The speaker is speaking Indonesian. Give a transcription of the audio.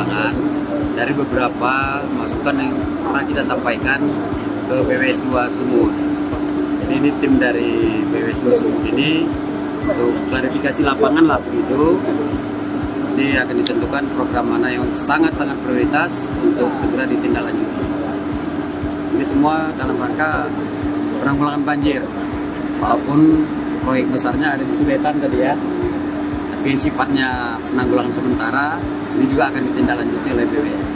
lapangan dari beberapa masukan yang pernah kita sampaikan ke PWS 2 Sumut. Jadi ini tim dari PWS 2 Sumut ini untuk klarifikasi lapangan lah begitu. Nanti akan ditentukan program mana yang sangat-sangat prioritas untuk segera ditindaklanjuti. Ini semua dalam rangka penanggulangan banjir. Walaupun proyek besarnya ada di Sudetan tadi ya, tapi sifatnya penanggulangan sementara ini juga akan ditindaklanjuti oleh BWS.